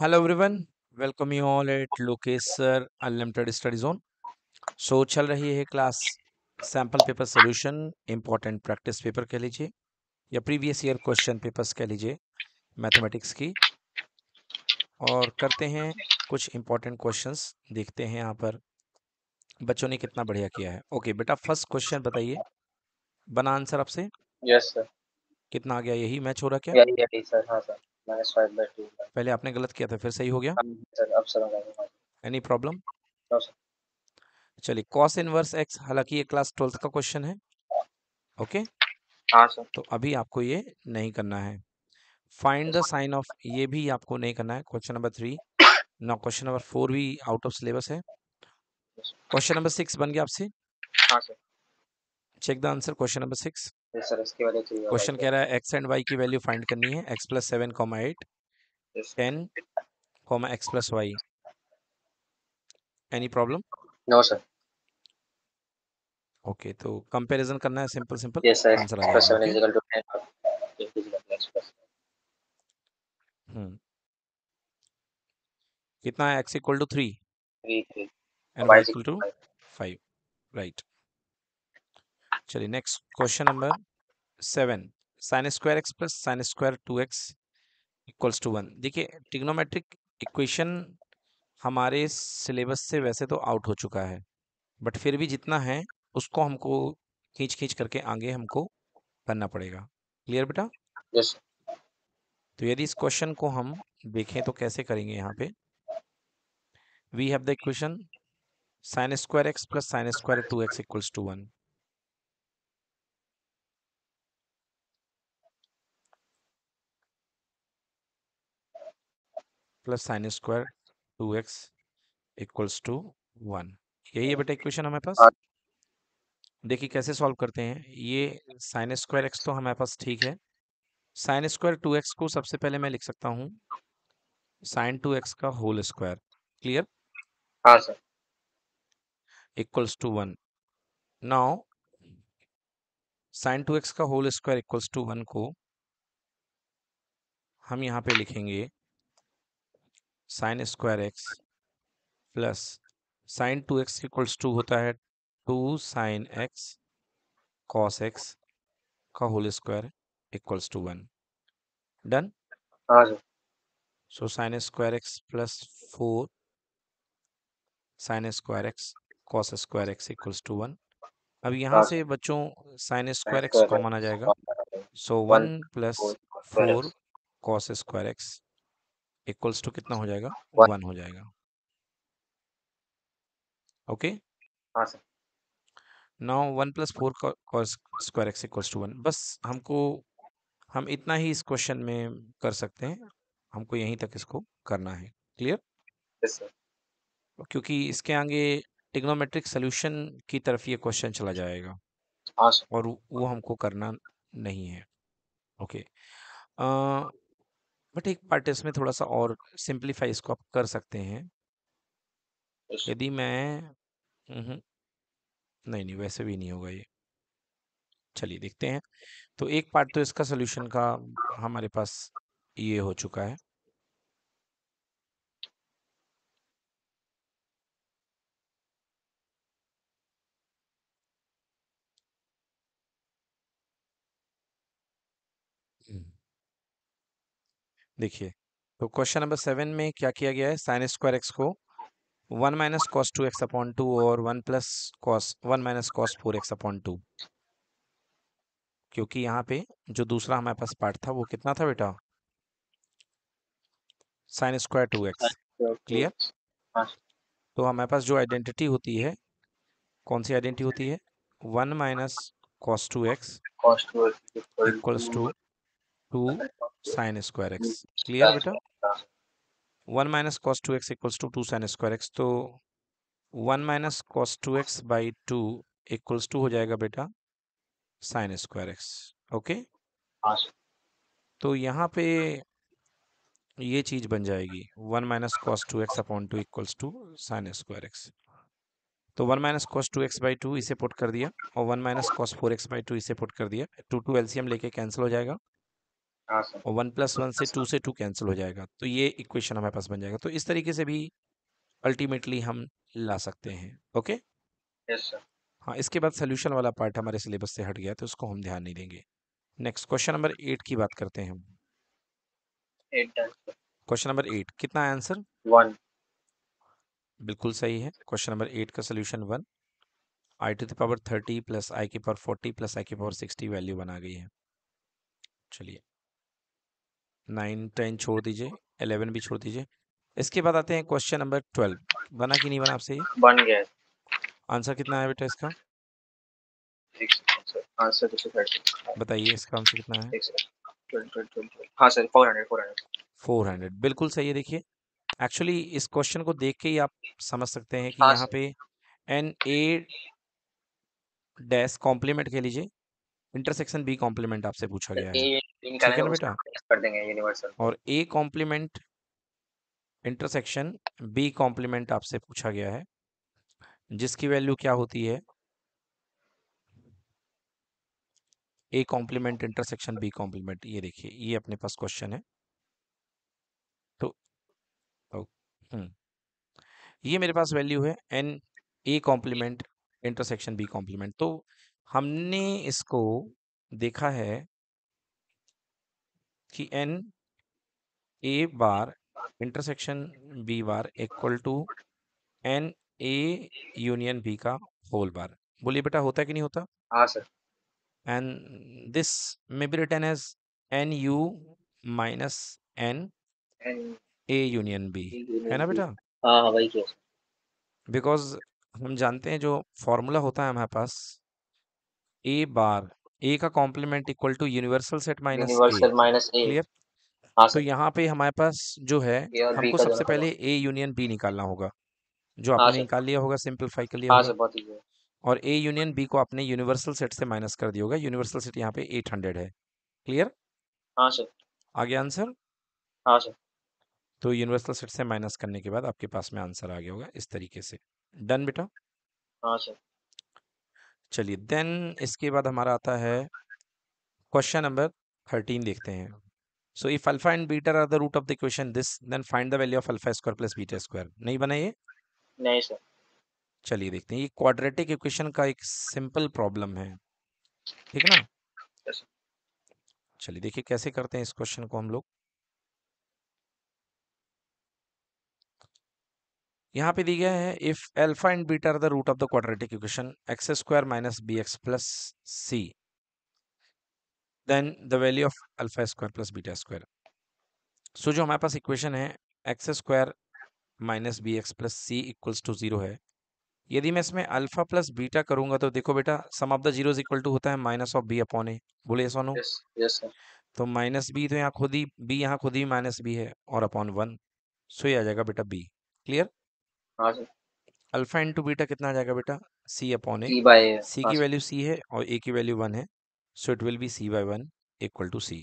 Hello everyone, welcome you all at Lokesh Sir Unlimited Study Zone. सो चल रही है class sample paper solution important practice paper कह लीजिए या प्रीवियस ईयर क्वेश्चन पेपर्स कह लीजिए मैथमेटिक्स की और करते हैं कुछ इम्पोर्टेंट क्वेश्चंस देखते हैं यहाँ पर बच्चों ने कितना बढ़िया किया है ओके बेटा फ़र्स्ट क्वेश्चन बताइए बना आंसर आपसे यस सर कितना आ गया यही मैच हो रहा क्या यही सर हाँ sir minus five by two पहले आपने गलत किया था फिर सही हो गया? सर अब सर एनी प्रॉब्लम चलिए कॉस इनवर्स एक्स हालाँकि ये क्लास ट्वेल्थ का क्वेश्चन है। ओके हाँ सर तो अभी आपको ये नहीं करना है। फाइंड द साइन ऑफ़ ये भी आपको नहीं करना है। क्वेश्चन नंबर थ्री ना क्वेश्चन नंबर फोर भी आउट ऑफ़ सिलेबस है। क्वेश्चन नंबर सिक्स बन गया आपसे? हाँ sir check the answer question number six sir इसके वाले थ्री क्वेश्चन कह रहा है एक्स एंड वाई की वैल्यू फाइंड करनी है x plus seven comma eight ten comma x plus y any problem no sir okay तो कंपैरिजन करना है simple simple yes sir answer आ प्लस जाएगा seven okay? Is equal to ten और eight is equal to x plus hmm कितना है x equal to three and y equal to five right चलिए next question number seven sine square x plus sine square two x equals to one देखिए trigonometric equation हमारे syllabus से वैसे तो out हो चुका है बट फिर भी जितना है उसको हमको खींच खींच करके आगे हमको करना पड़ेगा। क्लियर बेटा? यस तो यदि इस क्वेश्चन को हम देखें तो कैसे करेंगे यहाँ पे? We have the equation sine square x plus sine square two x equals to one plus sine square two x equals to one यही है बेटा इक्वेशन हमारे पास? हाँ। देखिए कैसे सॉल्व करते हैं? ये साइन स्क्वायर एक्स तो हमारे पास ठीक है। साइन स्क्वायर टू एक्स को सबसे पहले मैं लिख सकता हूँ। साइन टू एक्स का होल स्क्वायर क्लियर हाँ sir equals to one now sine two x का whole square equals to one को हम यहाँ पे लिखेंगे sine square x plus sine two x equals to होता है two sine x cos x का whole square equals to one done so sine square x plus four sine square x cos square x equals to one अब यहाँ हाँ, से बच्चों sine square x common आ जाएगा। So one plus four cos square x equals to कितना हो जाएगा? वन हो जाएगा। ओके हाँ now one plus four square x equals to one बस हमको हम इतना ही इस क्वेश्चन में कर सकते हैं। हमको यहीं तक इसको करना है। क्लियर सर क्योंकि इसके आगे टिग्नोमेट्रिक सोल्यूशन की तरफ़ ये क्वेश्चन चला जाएगा। हाँ और वो हमको करना नहीं है। ओके बट एक पार्ट इसमें थोड़ा सा और सिंप्लीफाई इसको आप कर सकते हैं। यदि मैं हम्म, नहीं नहीं वैसे भी नहीं होगा ये। चलिए देखते हैं। तो एक पार्ट तो इसका सोल्यूशन का हमारे पास ये हो चुका है। देखिए तो क्वेश्चन नंबर सेवन में क्या किया गया है? साइन स्क्वायर एक्स को one minus cos two x upon two और one plus cos one minus cos four x upon two क्योंकि यहाँ पे जो दूसरा हमारे पास पार्ट था वो कितना था बेटा? Sine square two x clear तो हमारे पास जो आइडेंटिटी होती है कौन सी आइडेंटिटी होती है? One minus cos two x equals to two sine square x. Clear बेटा? One minus cos two x equals to two sine square x तो one minus cos two x by two equals to हो जाएगा बेटा sine square x okay? हाँ तो यहाँ पे ये चीज़ बन जाएगी one minus cos two x upon two equals to sine square x. तो one minus cos two x by two इसे पुट कर दिया और one minus cos four x by two इसे पुट कर दिया। टू टू एलसीएम लेके cancel हो जाएगा। और वन प्लस वन से टू से टू कैंसिल हो जाएगा तो ये इक्वेशन हमारे पास बन जाएगा। तो इस तरीके से भी अल्टीमेटली हम ला सकते हैं ओके? यस सर हाँ इसके बाद सोल्यूशन वाला पार्ट हमारे सिलेबस से हट गया तो उसको हम ध्यान नहीं देंगे। नेक्स्ट क्वेश्चन नंबर एट की बात करते हैं हम। क्वेश्चन नंबर एट कितना है आंसर? वन बिल्कुल सही है। क्वेश्चन नंबर एट का solution one. I to the power thirty plus i की पावर फोर्टी प्लस आई की पावर सिक्सटी वैल्यू बना गई है। चलिए। नाइन टेन छोड़ दीजिए एलेवन भी छोड़ दीजिए। इसके बाद आते हैं क्वेश्चन नंबर ट्वेल्व। बना कि नहीं बना आपसे ये? बन गया। आंसर कितना है बेटा इसका? आंसर तो बताइए इसका आंसर कितना है? ट्वेल्व हाँ sir four hundred four hundred four hundred बिल्कुल सही है देखिए। एक्चुअली इस क्वेश्चन को देख के ही आप समझ सकते हैं कि हाँ यहाँ पे एन ए डैश कॉम्प्लीमेंट के लीजिए। इंटरसेक्शन बी कॉम्प्लीमेंट आपसे पूछा गया है। ठीक है ना बेटा? कर देंगे यूनिवर्सल और A complement intersection B complement आपसे पूछा गया है। जिसकी वैल्यू क्या होती है? A complement intersection B complement. ये देखिए ये अपने पास क्वेश्चन है। तो ओ, हम्म ये मेरे पास वैल्यू है। N A complement intersection B complement. तो हमने इसको देखा है कि n A bar intersection B bar equal to n A union B का होल बार। बोलिए बेटा होता है कि नहीं होता? हाँ sir and this may be written as nu minus n and a union b है ना बेटा? हाँ हाँ वही बिकॉज़ हम जानते हैं जो फॉर्मूला होता है हमारे पास a बार a का complement equal to universal set minus universal minus a clear तो यहाँ पे हमारे पास जो है बी हमको सबसे पहले a यूनियन b निकालना होगा जो हाँ आपने निकाल लिया होगा सिंपलीफाई कर लिया हाँ होगा। और a यूनियन b को आपने यूनिवर्सल सेट से माइनस कर दिया होगा यूनिवर्सल सेट यहाँ पे 800 है। क्लियर हाँ सर। आ गया आंसर हाँ सर। तो यूनिवर्सल सेट से माइनस करने के बाद आपके पास में आंसर आ गया होगा इस तरीके से। डन बेटा? हाँ सर। चलिए देन इसके बाद हमारा आता है क्वेश्चन नंबर थर्टीन देखते हैं। So if alpha and beta are the root of the equation this then find the value of alpha square plus beta square नहीं बना ये? नहीं सर। चलिए देखते हैं ये क्वाड्रेटिक इक्वेशन का एक सिंपल प्रॉब्लम है। ठीक है ना? चलिए देखिए कैसे करते हैं इस क्वेश्चन को हम लोग? यहाँ पे दी गया है if alpha and beta are the root of the quadratic equation x square minus b x plus c then the value of alpha square plus beta square so जो हमारे पास इक्वेशन है x square minus b x plus c equals to zero है। यदि मैं इसमें alpha plus beta करूँगा तो देखो बेटा sum of the zero equal to होता है minus of b upon a बोले ऐसा नो यस यस तो माइनस बी तो यहाँ खुद ही बी यहाँ खुद ही माइनस बी है और अपॉन वन सो ये आ जाएगा बेटा बी क्लियर हाँ सर। अल्फ़ा इंटू बीटा कितना आ जाएगा बेटा? सी अपॉन ए बाय सी की वैल्यू सी है और ए की वैल्यू वन है so it will be c by one equal to c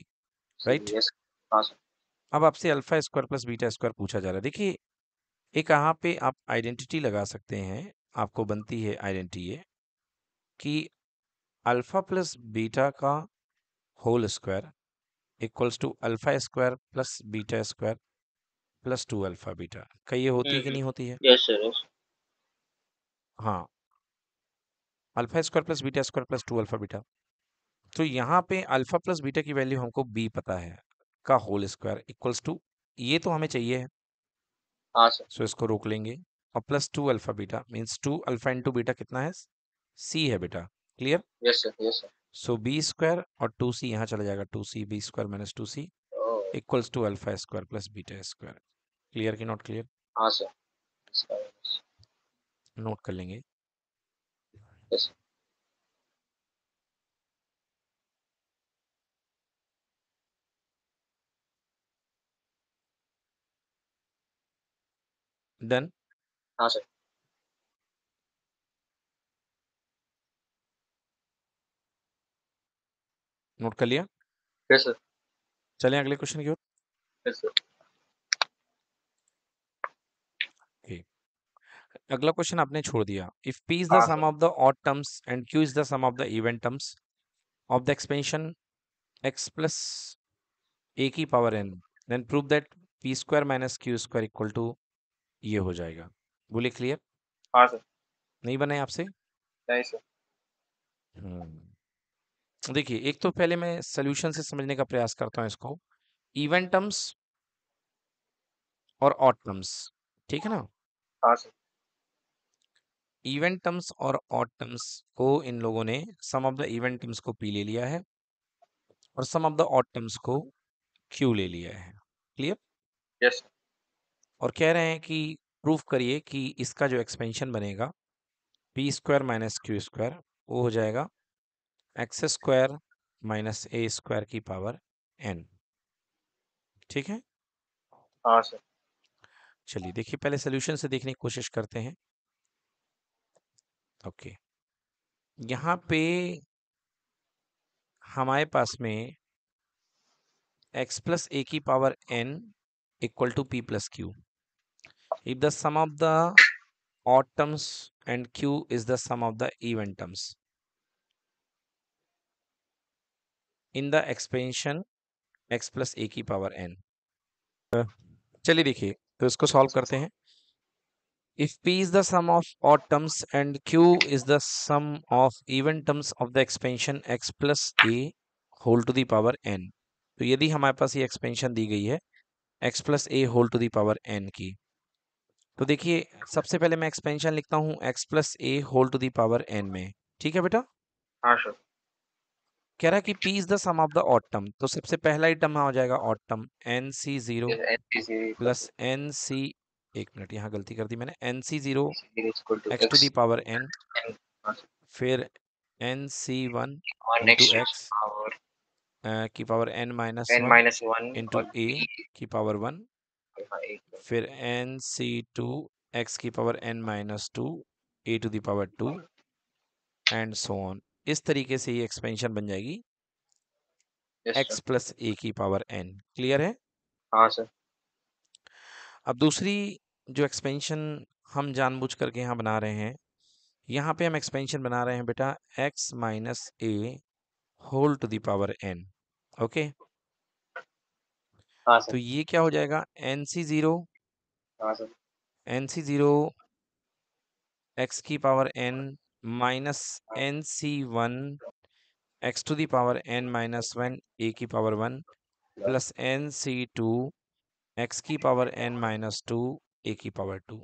right हाँ सर। अब आपसे alpha square plus beta square पूछा जा रहा है। देखिए एक यहाँ पे आप आइडेंटिटी लगा सकते हैं आपको बनती है आइडेंटिटी ये कि अल्फ़ा प्लस बीटा का whole square equals to alpha square plus beta square plus two alpha beta क्या ये होती है कि हम्म, नहीं होती है? यस सर हाँ। Alpha square plus beta square plus two alpha beta. तो यहाँ पे अल्फ़ा प्लस बीटा की वैल्यू हमको बी पता है का होल स्क्वायर इक्वल्स टू ये तो हमें चाहिए। है हाँ सर सो इसको रोक लेंगे। और plus two alpha beta means two alpha into beta कितना है? सी है बेटा clear? Yes sir yes sir so b square और टू सी यहाँ चला जाएगा two c b square minus two c equals to alpha square plus beta square. Clear कि not clear? हाँ सर। नोट कर लेंगे। यस डन हाँ सर नोट कर लिया? यस सर चलें अगले क्वेश्चन की ओर। यस सर अगला क्वेश्चन आपने छोड़ दिया। इफ़ the हाँ sum sir of the odd terms and q is the sum of the even terms of the expansion x plus a की power n then prove that p square minus q square equal to ये हो जाएगा। बोलिए clear हाँ sir नहीं बने आपसे? नहीं सर हम्म। देखिए एक तो पहले मैं सोल्यूशन से समझने का प्रयास करता हूँ इसको। इवेंट टर्म्स और ऑड टर्म्स ठीक है ना? हाँ सर इवेंट टर्म्स और ऑड टर्म्स को इन लोगों ने sum of the even terms को पी ले लिया है और sum of the odd terms को क्यू ले लिया है। क्लियर यस सर और कह रहे हैं कि प्रूफ करिए कि इसका जो एक्सपेंशन बनेगा p square minus q square वो हो जाएगा x square minus a square की पावर एन ठीक है? हाँ सर चलिए देखिए पहले सोल्यूशन से देखने की कोशिश करते हैं। ओके। यहाँ पे हमारे पास में x प्लस ए की power n equal to p plus q if the sum of the odd terms and q is the sum of the even terms in the expansion x plus a की power n. चलिए देखिए तो इसको solve करते हैं। If p is the sum of odd terms and q is the sum of even terms of the expansion x plus a whole to the power n. तो यदि हमारे पास ये एक्सपेंशन दी गई है। X plus a whole to the power n की। तो देखिए सबसे पहले मैं एक्सपेंशन लिखता हूँ x plus a whole to the power n में। ठीक है बेटा? हाँ सर कह रहा है कि p is the sum of the odd term तो सबसे पहला ही टर्म हो जाएगा odd term n c zero plus n c एक मिनट यहाँ गलती कर दी मैंने। N c zero x to the power n फिर n c one into x की power n minus n minus one into a की पावर वन फिर एन सी टू एक्स की power n minus two a to the power two and so on इस तरीके से ये expansion बन जाएगी। एक्स प्लस ए की पावर एन क्लियर है? हाँ सर अब दूसरी जो एक्सपेंशन हम जानबूझ करके यहाँ बना रहे हैं यहाँ पे हम एक्सपेंशन बना रहे हैं बेटा x minus a whole to the power n okay हाँ तो ये क्या हो जाएगा? N c zero n c zero x की power n minus n c one x to the power n minus one a की power one plus n c two x की power n minus two a की power to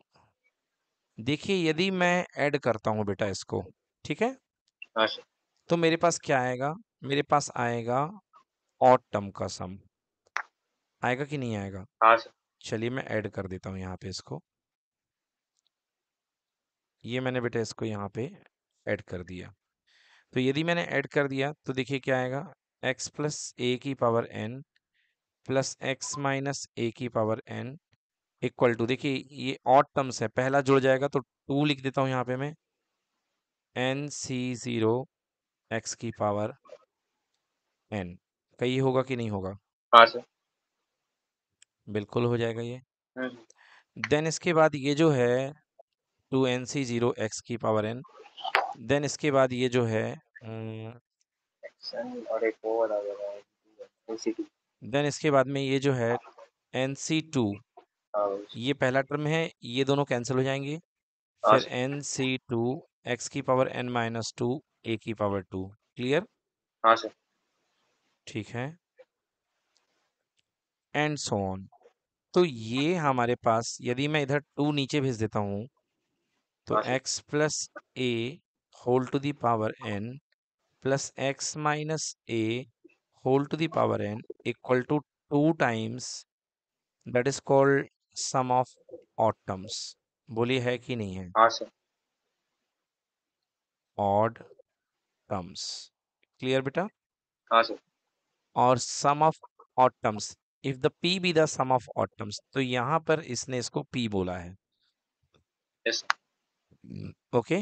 देखिए यदि मैं add करता हूँ बेटा इसको ठीक है? हाँ तो मेरे पास क्या आएगा? मेरे पास आएगा ऑड टर्म का सम आएगा कि नहीं आएगा? हाँ चलिए मैं ऐड कर देता हूँ यहाँ पे इसको। ये मैंने बेटा इसको यहाँ पे ऐड कर दिया। तो यदि मैंने ऐड कर दिया तो देखिए क्या आएगा? x प्लस ए की power n plus x minus a की पावर n इक्वल टू देखिए ये ऑड टर्म्स है पहला जुड़ जाएगा तो टू लिख देता हूँ यहाँ पे मैं एन सी ज़ीरो एक्स की पावर n कहीं होगा कि नहीं होगा? हाँ सर बिल्कुल हो जाएगा ये। देन इसके बाद ये जो है two n c zero x की पावर एन देन इसके बाद ये जो है देन इसके बाद में ये जो है एन सी टू हाँ। ये पहला टर्म है ये दोनों कैंसिल हो जाएँगे। हाँ फिर एन सी टू एक्स की power n minus two a की पावर टू। क्लियर? हाँ सर ठीक है। And so on. तो ये हमारे पास यदि मैं इधर टू नीचे भेज देता हूँ तो हाँ x plus a whole to the power n plus x minus a whole to the power n equal to two times that is called sum of odd terms बोलिए है कि नहीं है? हाँ सर। ऑड टर्म्स क्लियर बेटा? हाँ sir. और sum of odd terms if the p be the sum of odd terms तो यहाँ पर इसने इसको पी बोला है। Yes okay?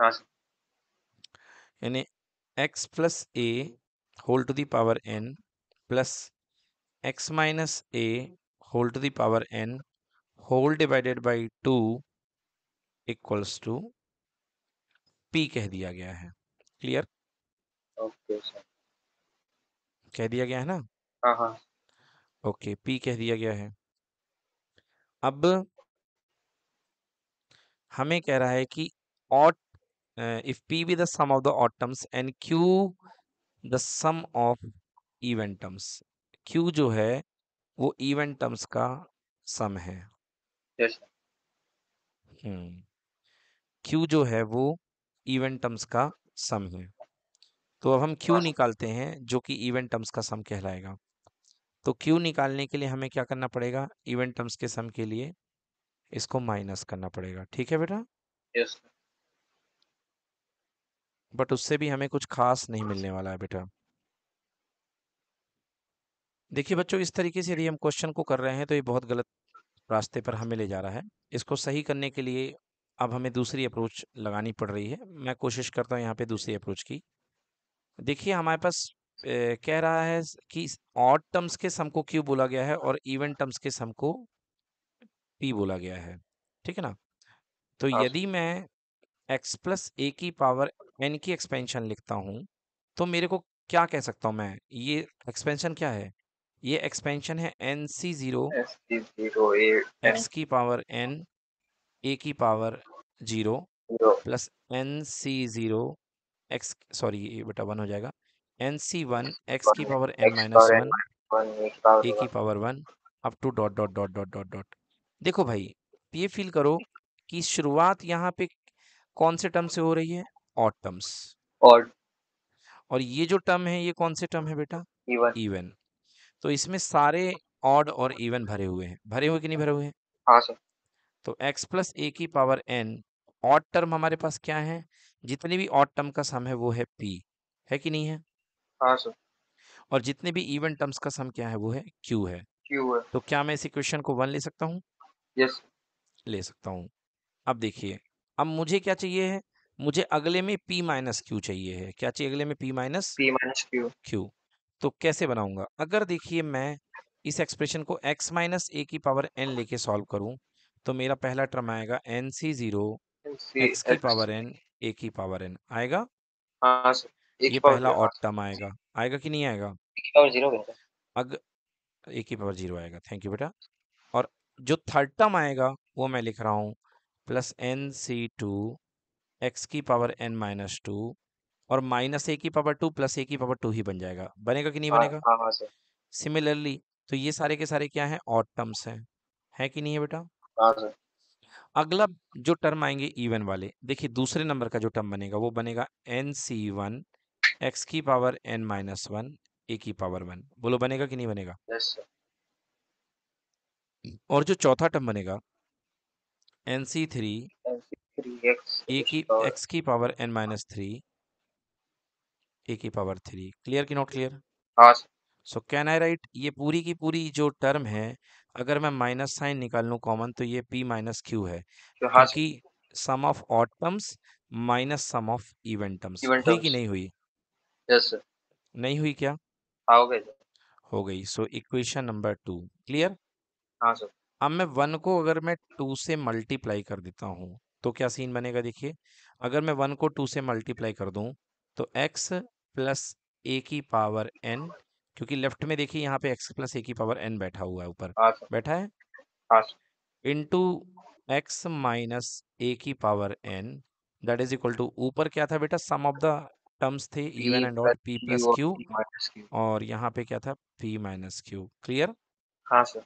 हाँ यानी x plus a whole to the power n plus x minus a whole to the power n whole divided by two equals to p कह दिया गया है। क्लियर ओके सर कह दिया गया है ना? हाँ हाँ। ओके पी कह दिया गया है। अब हमें कह रहा है कि odd if p be the sum of the odd terms and q the sum of even terms q जो है वो इवन टर्म्स का सम है। Yes sir. हम्म। क्यू जो है वो इवन टर्म्स का सम है। तो अब हम क्यू हाँ, निकालते हैं जो कि इवन टर्म्स का सम कहलाएगा। तो क्यू निकालने के लिए हमें क्या करना पड़ेगा? इवन टर्म्स के सम के लिए इसको माइनस करना पड़ेगा। ठीक है बेटा? Yes बट उससे भी हमें कुछ खास नहीं मिलने वाला है बेटा। देखिए बच्चों इस तरीके से यदि हम क्वेश्चन को कर रहे हैं तो ये बहुत गलत रास्ते पर हमें ले जा रहा है। इसको सही करने के लिए अब हमें दूसरी अप्रोच लगानी पड़ रही है। मैं कोशिश करता हूँ यहाँ पे दूसरी अप्रोच की। देखिए हमारे पास ए, कह रहा है कि ऑड टर्म्स के सम को क्यू बोला गया है और इवन टर्म्स के सम को पी बोला गया है। ठीक है ना? तो हाँ, यदि मैं एक्स प्लस ए की पावर एन की एक्सपेंशन लिखता हूँ तो मेरे को क्या कह सकता हूँ मैं? ये एक्सपेंशन क्या है? ये एक्सपेंशन है एन सी ज़ीरो एक्स की पावर n ए की power zero plus n c zero x sorry ये बेटा वन हो जाएगा। एन सी वन एक्स की power n minus one a की power one up to dot dot dot dot dot dot देखो भाई ये फील करो कि शुरुआत यहाँ पे कौन से टर्म से हो रही है? ऑड टर्म्स odd और ये जो टर्म है ये कौन से टर्म है बेटा? Even इवन तो इसमें सारे ऑड और इवन भरे हुए हैं। भरे हुए कि नहीं भरे हुए हैं? हाँ sir तो x प्लस ए की पावर n ऑड टर्म हमारे पास क्या है? जितने भी ऑड टर्म का सम है वो है p है कि नहीं है? हाँ sir और जितने भी इवन टर्म्स का सम क्या है वो है q है। Q है। तो क्या मैं इस इक्वेशन को वन ले सकता हूँ? Yes ले सकता हूँ। अब देखिए अब मुझे क्या चाहिए है? मुझे अगले में p माइनस क्यू चाहिए है। क्या चाहिए अगले में p minus P minus Q q तो कैसे बनाऊँगा? अगर देखिए मैं इस एक्सप्रेशन को x माइनस ए की पावर n लेके सॉल्व करूँ तो मेरा पहला टर्म आएगा एन सी ज़ीरो एक्स की पावर n ए की पावर n आएगा। हाँ ये पहला ऑड टर्म आएगा। आएगा कि नहीं आएगा? A की power zero है अग ए की पावर ज़ीरो आएगा। थैंक यू बेटा। और जो थर्ड टर्म आएगा वो मैं लिख रहा हूँ plus n c two x की पावर एन माइनस टू और माइनस ए की पावर टू प्लस ए की पावर टू ही बन जाएगा। बनेगा कि नहीं हाँ बनेगा? हाँ हाँ सिमिलरली तो ये सारे के सारे क्या हैं? ऑड टर्म्स हैं। है कि नहीं है बेटा? अगला जो टर्म आएँगे इवन वाले देखिए दूसरे नंबर का जो टर्म बनेगा वो बनेगा एन सी वन एक्स की power n minus one a की पावर वन बोलो बनेगा कि नहीं बनेगा? Yes और जो चौथा टर्म बनेगा एन सी थ्री ए की एक्स की power n minus three a की पावर थ्री क्लियर की नॉट क्लियर हाँ सो कैन आई राइट ये पूरी की पूरी जो टर्म है अगर मैं माइनस साइन निकाल लूँ कॉमन तो ये p माइनस क्यू है। तो हाँ क्योंकि sum of odd terms minus sum of even terms हुई कि नहीं हुई? Yes sir. नहीं हुई क्या? हाँ हो sir. हो गई। So equation number two clear हाँ sir. अब मैं वन को अगर मैं टू से मल्टीप्लाई कर देता हूँ तो क्या सीन बनेगा देखिए? अगर मैं वन को टू से मल्टीप्लाई कर दूँ तो x प्लस ए की पावर n क्योंकि लेफ़्ट में देखिए यहाँ पे x प्लस ए की पावर n बैठा हुआ है ऊपर। हाँ बैठा है? हाँ इंटू एक्स माइनस ए की power n that is equal to ऊपर क्या था बेटा? सम ऑफ़ द टर्म्स थे even and odd p plus q और यहाँ पे क्या था? P माइनस क्यू क्लियर हाँ sir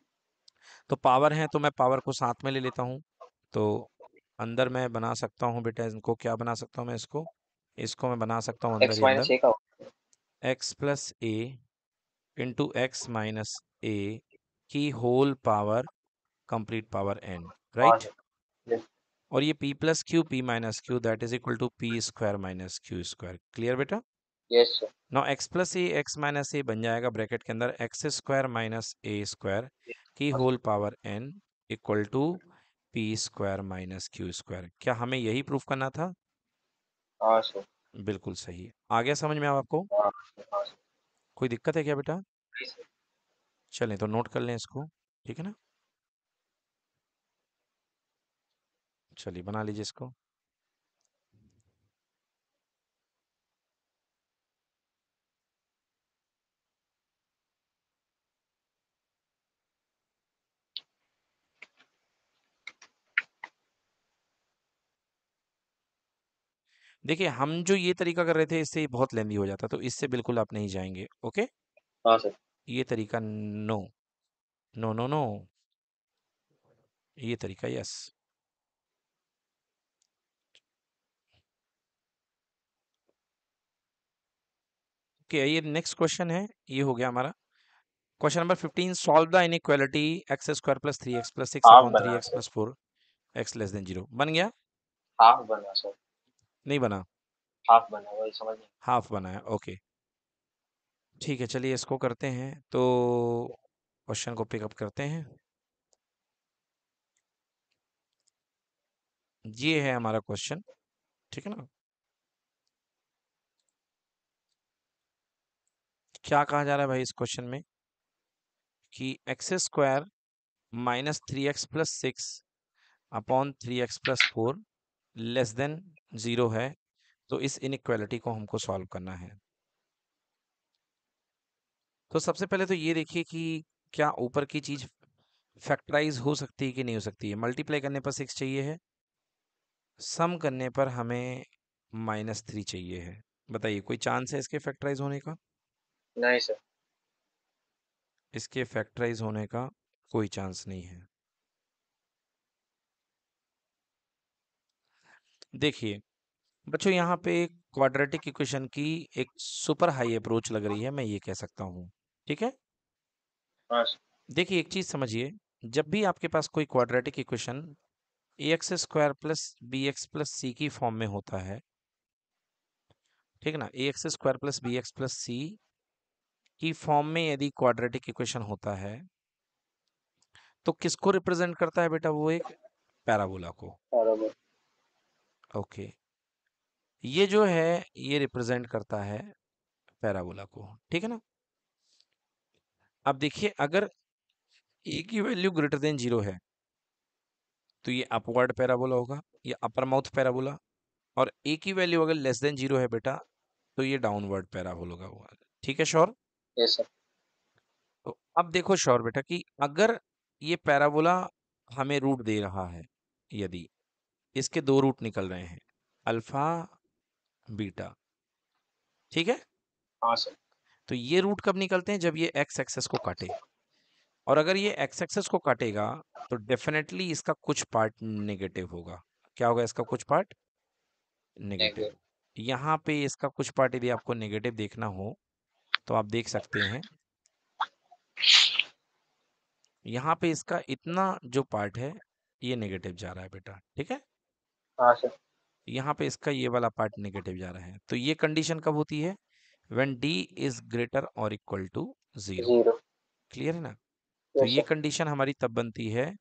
तो पावर है तो मैं पावर को साथ में ले लेता हूँ। तो अंदर मैं बना सकता हूँ बेटा इनको क्या बना सकता हूँ मैं इसको? इसको मैं बना सकता हूँ अंदर ही अंदर। X plus a into x minus a की whole power complete power n right और ये p plus q p minus q that is equal to p square minus q square clear बेटा? Now x plus a x minus a बन जाएगा bracket के अंदर। X square minus a square की whole power n equal to p square minus q square क्या हमें यही proof करना था? हाँ बिल्कुल सही है। आ गया समझ में अब आपको? हाँ हाँ कोई दिक्कत है क्या बेटा? नहीं चलें तो नोट कर लें इसको ठीक है ना? चलिए बना लीजिए इसको। देखिए हम जो ये तरीका कर रहे थे इससे बहुत लेंदी हो जाता तो इससे बिल्कुल आप नहीं जाएँगे ओके? हाँ सर। ये तरीका नो नो नो नो। ये तरीका यस। ओके ये नेक्स्ट क्वेश्चन है ये हो गया हमारा। Question number 15 solve the inequality x square plus 3x plus 6 half upon 3x plus 4 x less than 0 बन गया? हाफ़ बना सर। नहीं बना? हाफ़ बना वही समझ नहीं हाफ़ बना है ओके। ठीक है चलिए इसको करते हैं तो क्वेश्चन को पिकअप करते हैं। ये है हमारा क्वेश्चन ठीक है ना? क्या कहा जा रहा है भाई इस क्वेश्चन में? कि x square minus three x plus six upon three x plus four less than zero है तो इस इनइक्वालिटी को हमको सॉल्व करना है। तो सबसे पहले तो ये देखिए कि क्या ऊपर की चीज़ फैक्टराइज हो सकती है कि नहीं हो सकती है? मल्टीप्लाई करने पर सिक्स चाहिए है सम करने पर हमें माइनस थ्री चाहिए है। बताइए कोई चांस है इसके फैक्टराइज होने का? नहीं सर। इसके फैक्टराइज होने का कोई चांस नहीं है। देखिए बच्चों यहाँ पे क्वाड्रेटिक इक्वेशन की एक सुपर हाई अप्रोच लग रही है मैं ये कह सकता हूँ ठीक है? हाँ देखिए एक चीज़ समझिए जब भी आपके पास कोई quadratic equation a x square plus b x plus c की फॉर्म में होता है ठीक है ना? A x square plus b x plus c की फॉर्म में यदि क्वाड्रेटिक इक्वेशन होता है तो किसको रिप्रेजेंट करता है बेटा वो एक? पैराबोला को। बराबर ओके। ये जो है ये रिप्रेजेंट करता है पैराबोला को ठीक है ना? अब देखिए अगर ए की वैल्यू ग्रेटर देन ज़ीरो है तो ये अपवर्ड पैराबोला होगा ये अपर माउथ पैराबोला और ए की वैल्यू अगर लेस देन ज़ीरो है बेटा तो ये डाउनवर्ड पैराबोला होगा ठीक है श्योर? Yes sir. तो अब देखो श्योर बेटा कि अगर ये पैराबोला हमें रूट दे रहा है यदि इसके दो रूट निकल रहे हैं अल्फ़ा बीटा। ठीक है? हाँ सर। तो ये रूट कब निकलते हैं? जब ये एक्स एक्सेस को काटे। और अगर ये एक्स एक्सेस को काटेगा तो डेफिनेटली इसका कुछ पार्ट नेगेटिव होगा। क्या होगा इसका कुछ पार्ट नेगेटिव यहाँ पे इसका कुछ पार्ट यदि आपको नेगेटिव देखना हो तो आप देख सकते हैं। यहाँ पे इसका इतना जो पार्ट है ये नेगेटिव जा रहा है बेटा। ठीक है? हाँ सर यहाँ पे इसका ये वाला पार्ट नेगेटिव जा रहा है। तो ये कंडीशन कब होती है? व्हेन डी इज़ ग्रेटर और इक्वल टू ज़ीरो क्लियर है ना? तो ये कंडीशन हमारी तब बनती है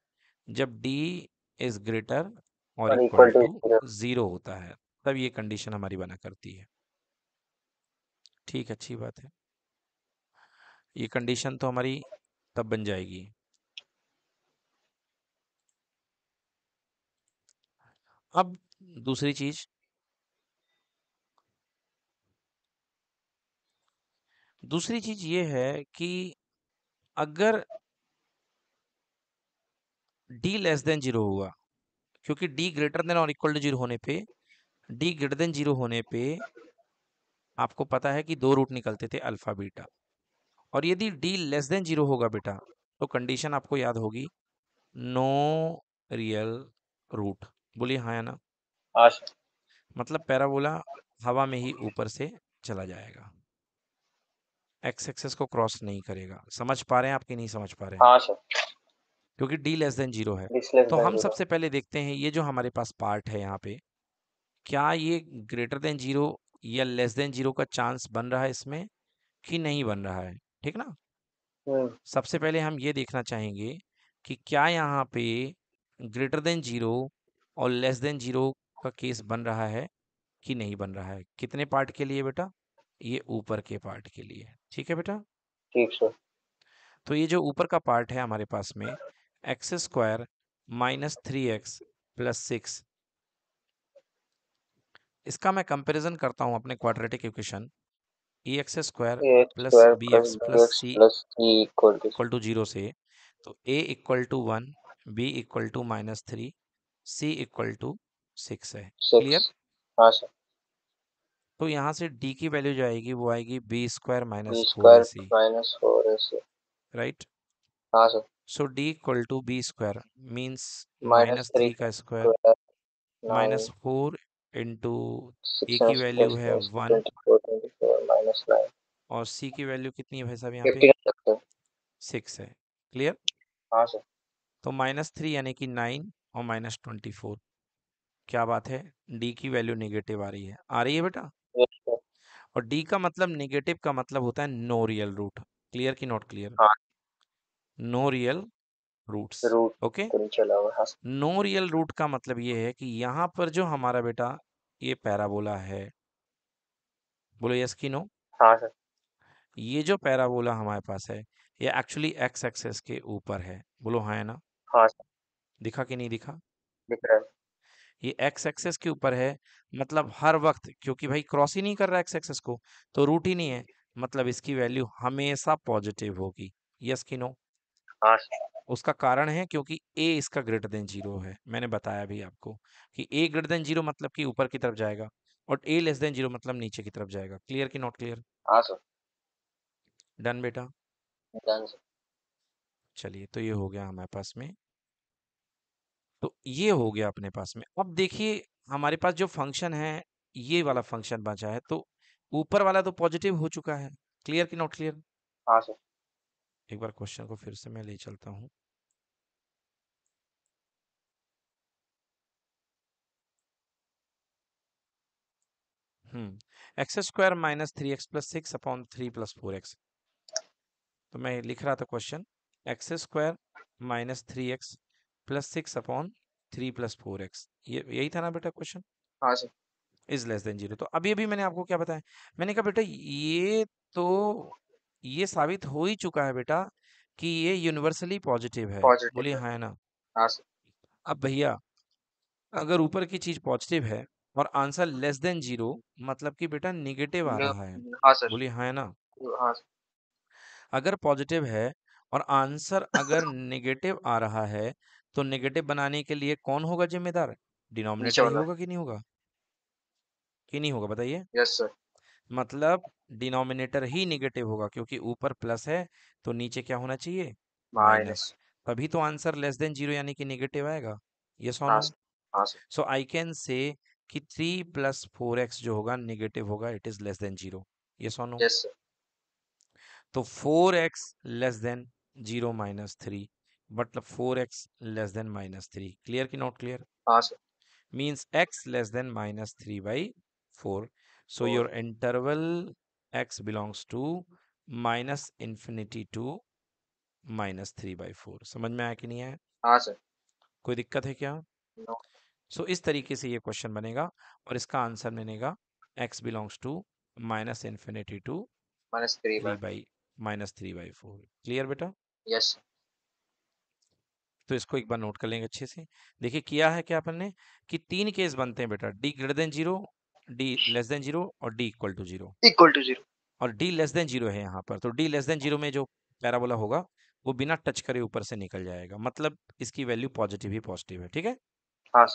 जब डी इज़ ग्रेटर और और इक्वल टू ज़ीरो होता है। तब ये कंडीशन हमारी बना करती है। ठीक अच्छी बात है। ये कंडीशन तो हमारी तब बन जाएगी। अब दूसरी चीज़ दूसरी चीज़ ये है कि अगर डी लेस देन ज़ीरो हुआ क्योंकि डी ग्रेटर देन और इक्वल टू ज़ीरो होने पे डी ग्रेटर देन ज़ीरो होने पे आपको पता है कि दो रूट निकलते थे अल्फ़ा बीटा और यदि डी लेस देन ज़ीरो होगा बेटा तो कंडीशन आपको याद होगी नो रियल रूट बोलिए हाँ या ना? हाँ मतलब पैराबोला हवा में ही ऊपर से चला जाएगा। एक्स एक्सेस को क्रॉस नहीं करेगा। समझ पा रहे हैं आप कि नहीं समझ पा रहे हैं? हाँ क्योंकि डी लेस देन ज़ीरो है। तो हम सबसे पहले देखते हैं ये जो हमारे पास पार्ट है यहाँ पे क्या ये ग्रेटर देन ज़ीरो या लेस देन ज़ीरो का चांस बन रहा है इसमें कि नहीं बन रहा है? ठीक ना? हम्म। सबसे पहले हम ये देखना चाहेंगे कि क्या यहाँ पे ग्रेटर देन ज़ीरो और लेस देन ज़ीरो का केस बन रहा है कि नहीं बन रहा है? कितने पार्ट के लिए बेटा? ये ऊपर के पार्ट के लिए। ठीक है बेटा? ठीक सर तो ये जो ऊपर का पार्ट है हमारे पास में x square minus three x plus six इसका मैं कंपैरिजन करता हूँ अपने quadratic equation a x square plus b x plus c equal to zero से तो a equal to one b equal to minus three c equal to six है। Clear हाँ sir तो यहाँ से डी की वैल्यू जो आएगी वो आएगी b square minus four c minus four right हाँ sir so D equal to b square means minus three का square minus four into a की वैल्यू है वन माइनस नाइन और सी की वैल्यू कितनी है भाई साहब यहाँ पे? सिक्स है। क्लियर हाँ। सर तो माइनस थ्री यानी कि नाइन और माइनस ट्वेंटी फोर। क्या बात है? डी की वैल्यू निगेटिव आ रही है। आ रही है बेटा? और डी का मतलब नेगेटिव का मतलब होता है नो रियल रूट। क्लियर की नॉट क्लियर? हाँ। No real roots. Root. Okay? है नो रियल रूट का मतलब ये है कि यहाँ पर जो हमारा बेटा ये पैराबोला है। बोलो यस की नो हाँ सर। ये जो पैराबोला हमारे पास है ये एक्चुअली एक्स एक्सेस के ऊपर है। बोलो हाँ है ना? हाँ सर। दिखा कि नहीं दिखा? दिख रहा है। ये एक्स एक्सेस के ऊपर है मतलब हर वक्त क्योंकि भाई क्रॉस ही नहीं कर रहा एक्स एक्सेस को तो रूट ही नहीं है मतलब इसकी वैल्यू हमेशा पॉजिटिव होगी यस की नो उसका कारण है क्योंकि ए इसका ग्रेटर देन ज़ीरो है मैंने बताया भी आपको कि ए ग्रेटर देन ज़ीरो मतलब कि ऊपर की तरफ़ जाएगा और ए लेस देन ज़ीरो मतलब नीचे की तरफ़ जाएगा क्लियर की नॉट क्लियर हाँ सर डन बेटा। डन चलिए तो ये हो गया हमारे पास में तो ये हो गया अपने पास में। अब देखिए हमारे पास जो फ़ंक्शन है ये वाला फ़ंक्शन बचा है तो ऊपर वाला तो पॉजिटिव हो चुका है। क्लियर कि नॉट क्लियर? हाँ सर। एक बार क्वेश्चन को फिर से मैं ले चलता हूँ। हम्म x square minus three x plus six upon three plus four x. तो मैं लिख रहा था question x square minus three x plus six upon three plus four x ये यही था ना बेटा क्वेश्चन हाँ sir is less than zero तो अभी अभी मैंने आपको क्या बताया? मैंने कहा बेटा ये तो ये साबित हो ही चुका है बेटा कि ये यूनिवर्सली पॉजिटिव है। बोलिए हाँ। है ना? हाँ सर अब भैया अगर ऊपर की चीज़ पॉजिटिव है और आंसर लेस देन ज़ीरो मतलब कि बेटा निगेटिव आ रहा है। हाँ बोलिए हाँ है ना? हाँ अगर पॉजिटिव है और आंसर अगर नेगेटिव आ रहा है तो नेगेटिव बनाने के लिए कौन होगा जिम्मेदार? डिनोमिनेटर ही वाला होगा कि नहीं होगा? कि नहीं होगा बताइए। यस सर मतलब डिनोमिनेटर ही नेगेटिव होगा क्योंकि ऊपर प्लस है तो नीचे क्या होना चाहिए? माइनस माइनस तभी तो आंसर लेस देन ज़ीरो यानी कि नेगेटिव आएगा। यस और हाँ नो सर हाँ sir so I can say कि थ्री प्लस फोर एक्स जो होगा नेगेटिव होगा it is less than zero yes और नो यस सर तो four x less than zero minus three मतलब four x less than minus three clear की not clear हाँ x less than minus 3 by 4 so Four. your interval x belongs to minus infinity to minus 3 by 4 समझ में आया कि नहीं आया हाँ सर कोई दिक्कत है क्या नो सो इस तरीके से ये क्वेश्चन बनेगा और इसका आंसर बनेगा x belongs to minus infinity to minus three 3 by minus 3 by 4 clear बेटा यस तो इसको एक बार नोट कर लेंगे अच्छे से। देखिए किया है क्या अपन ने कि तीन केस बनते हैं बेटा D greater than zero D less than zero और D equal to zero equal to zero और डी लेस देन ज़ीरो है यहाँ पर तो डी लेस देन ज़ीरो में जो पैराबोला होगा वो बिना टच करे ऊपर से निकल जाएगा। मतलब इसकी वैल्यू पॉजिटिव ही पॉजिटिव है ठीक है? हाँ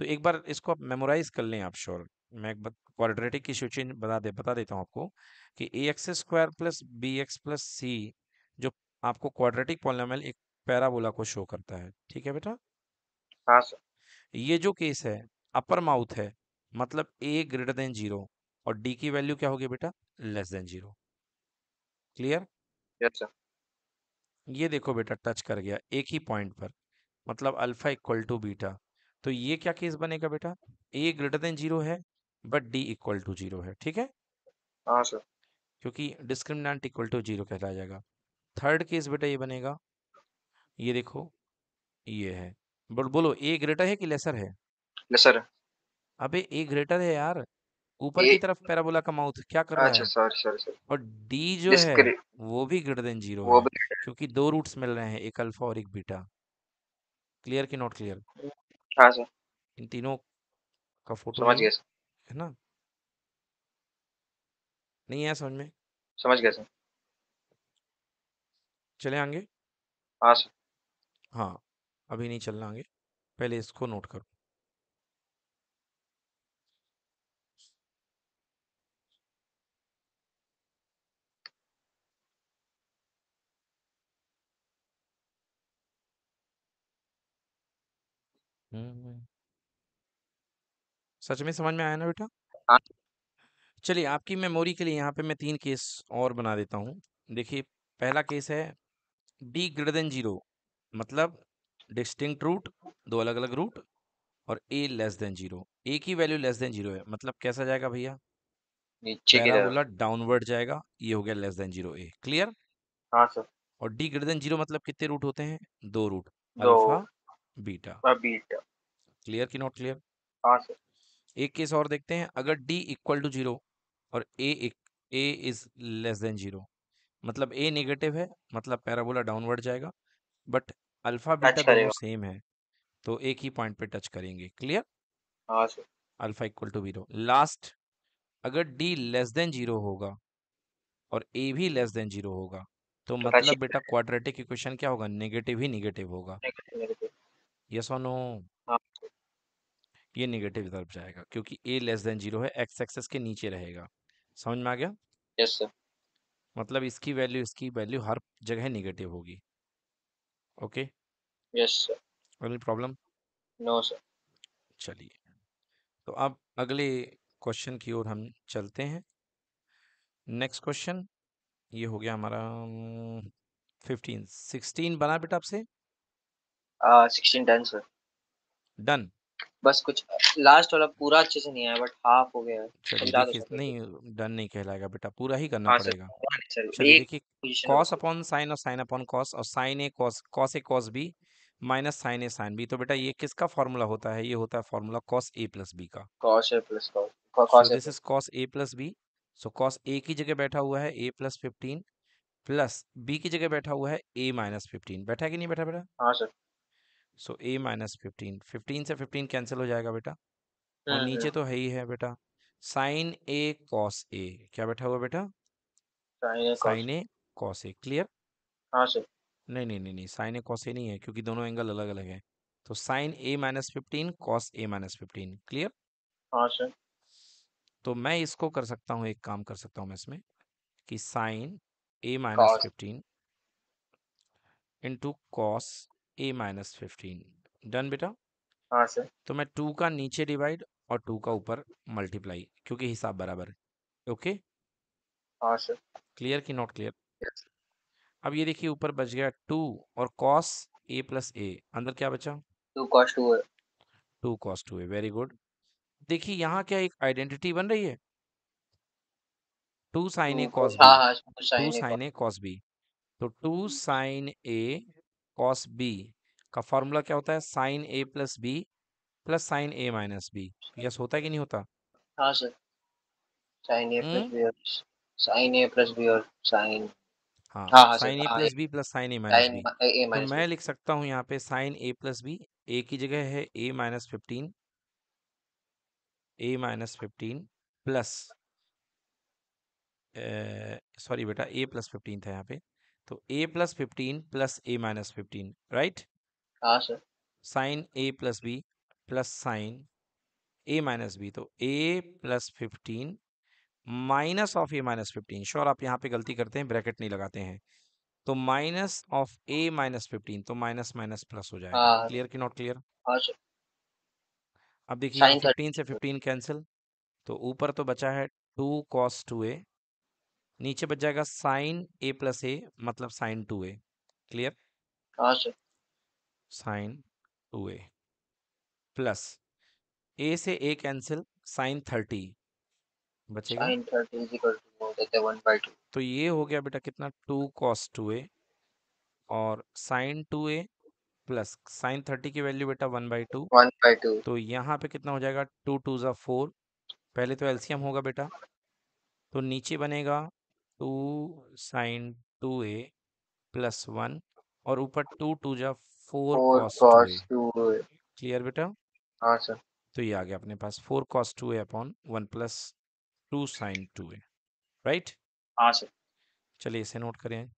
तो एक बार इसको आप मेमोराइज कर लें आप श्योर मैं एक बार क्वाड्रेटिक की सिचुएशन बता दे बता देता हूँ आपको कि a x square plus b x plus c जो आपको क्वाड्रेटिक पॉलिनोमियल एक पैराबोला को शो करता है ठीक है बेटा? हाँ सर। ये जो केस है अपर माउथ है मतलब ए ग्रेटर देन ज़ीरो और डी की वैल्यू क्या होगी बेटा? Less than zero. Clear? Yes sir. ये देखो बेटा टच कर गया एक ही पॉइंट पर मतलब अल्फ़ा इक्वल टू बीटा। तो ये क्या केस बनेगा बेटा? ए ग्रेटर देन ज़ीरो है but D equal to zero है ठीक है? हाँ सर। क्योंकि डिस्क्रिमिनेंट इक्वल टू ज़ीरो कहलाया जाएगा। थर्ड केस बेटा ये बनेगा ये देखो ये है। बोल बोलो ए ग्रेटर है कि लेसर है? यस सर अबे ए ग्रेटर है यार। ऊपर की तरफ़ पैराबोला का माउथ क्या कर रहा अच्छा है? Sorry sorry sir. और डी जो है वो भी ग्रेटर देन ज़ीरो है क्योंकि दो रूट्स मिल रहे हैं एक अल्फ़ा और एक बीटा। क्लियर कि नॉट क्लियर? हाँ सर। इन तीनों का फ़ोटो समझ गया सर है ना? नहीं आया समझ में? समझ गया सर। चले आगे। हाँ सर। हाँ अभी नहीं चलना आगे पहले इसको नोट करो। हम्म। सच में समझ में आया ना बेटा? हाँ। चलिए आपकी मेमोरी के लिए यहाँ पे मैं तीन केस और बना देता हूँ। देखिए पहला केस है डी ग्रेटर देन ज़ीरो मतलब डिस्टिंक्ट रूट दो अलग अलग रूट और a less than zero. A की वैल्यू लेस देन ज़ीरो है। मतलब कैसा जाएगा भैया? पैराबोला डाउनवर्ड जाएगा ये हो गया less than zero a. Clear? हाँ सर। और डी ग्रेटर देन ज़ीरो मतलब कितने रूट होते हैं? दो root. Alpha beta. Beta. Clear की नॉट क्लियर? हाँ सर। एक केस और देखते हैं। अगर डी इक्वल टू ज़ीरो और a a is less than zero मतलब ए नेगेटिव है मतलब पैराबोला डाउनवर्ड जाएगा। बट अल्फ़ा बीटा दोनों सेम है तो एक ही पॉइंट पे टच करेंगे। क्लियर? हाँ alpha equal to zero. Last अगर डी लेस देन ज़ीरो होगा और ए भी लेस देन ज़ीरो होगा तो तो मतलब बेटा क्वाड्रेटिक इक्वेशन क्या होगा? नेगेटिव ही नेगेटिव होगा। यस और नो ये नेगेटिव तरफ़ जाएगा क्योंकि ए लेस देन ज़ीरो है एक्स एक्सेस के नीचे रहेगा। समझ में आ गया? Yes sir. मतलब इसकी वैल्यू इसकी वैल्यू हर जगह नेगेटिव होगी। Okay. Yes sir. Any problem no sir चलिए। तो अब अगले क्वेश्चन की ओर हम चलते हैं। नेक्स्ट क्वेश्चन ये हो गया हमारा फिफ्टीन सिक्सटीन बना बेटा आपसे? सिक्सटीन डन सर डन बस कुछ लास्ट वाला पूरा अच्छे से नहीं आया बट हाफ़ हो गया। है चलिए देखिए नहीं डन नहीं कहलाएगा बेटा पूरा ही करना हाँ सर पड़ेगा। सर चलिए एक देखिए पोजीशन कॉस अपॉन साइन और साइन अपॉन कॉस और sine a cos cos a cos b minus sine a sine b तो बेटा ये किसका फॉर्मूला होता है? ये होता है formula cos a plus b का। This is cos a plus b so cos a की जगह बैठा हुआ है a plus fifteen plus b की जगह बैठा हुआ है ए माइनस फिफ्टीन बैठा है कि नहीं बैठा बेटा? हाँ sir. So a minus fifteen fifteen से फिफ्टीन कैंसिल हो जाएगा बेटा। और हम्म नीचे तो है ही है बेटा साइन ए कॉस ए क्या बैठा हुआ बेटा? Sine a cos a clear? हाँ सर। नहीं नहीं नहीं नहीं साइन ए कॉस ए नहीं है क्योंकि दोनों एंगल अलग अलग है। तो sine a minus fifteen cos a minus fifteen clear? हाँ सर। तो मैं इसको कर सकता हूँ एक काम कर सकता हूँ मैं इसमें कि sine a minus fifteen into cos a minus fifteen done बेटा? हाँ सर तो मैं टू का नीचे डिवाइड और टू का ऊपर मल्टीप्लाई क्योंकि हिसाब बराबर है. ओके हाँ सर क्लियर कि नॉट क्लियर yes. अब ये देखिए ऊपर बच गया टू और कॉस ए प्लस ए अंदर क्या बचा? टू कॉस टू है. Two cos two a very good देखिए यहाँ क्या एक आइडेंटिटी बन रही है? टू साइन ए कॉस हाँ बी हाँ two sine a cos b तो two sine a cos b का फॉर्मूला क्या होता है? Sine a plus b plus sine a minus b yes होता है कि नहीं होता? हाँ सर। और और हाँ sine a plus b plus sine a minus b तो मैं लिख सकता हूँ यहाँ पे sine a plus b a की जगह है a minus fifteen a minus fifteen plus sorry बेटा ए प्लस फिफ्टीन था यहाँ पे। तो a plus fifteen plus a minus fifteen right sine a plus b plus sine a minus b तो a plus fifteen minus of a minus fifteen sure आप यहाँ पे गलती करते हैं ब्रैकेट नहीं लगाते हैं तो minus of a minus fifteen तो माइनस माइनस प्लस हो जाएगा। क्लियर की नॉट क्लियर अब देखिए फिफ्टीन से 30 फिफ्टीन कैंसिल तो ऊपर तो बचा है टू कॉस टू ए नीचे बच जाएगा साइन ए प्लस ए मतलब साइन टू ए क्लियर हाँ sir sine two a plus a से ए कैंसिल साइन थर्टी बचेगा? Sin 30 is equal to बोल देते 1 by 2 तो ये हो गया बेटा कितना? टू कॉस टू ए और sine two a plus sine thirty की वैल्यू बेटा one by two one by two तो यहाँ पे कितना हो जाएगा? टू टू ज़ा फोर पहले तो एलसीएम होगा बेटा। तो नीचे बनेगा two sine two a plus one और ऊपर टू टू जा four cos two a. cos 2 clear बेटा? हाँ सर। तो ये आ गया अपने पास। Four cos two a upon one plus two sine two a. Right? हाँ सर। चलिए इसे नोट करें।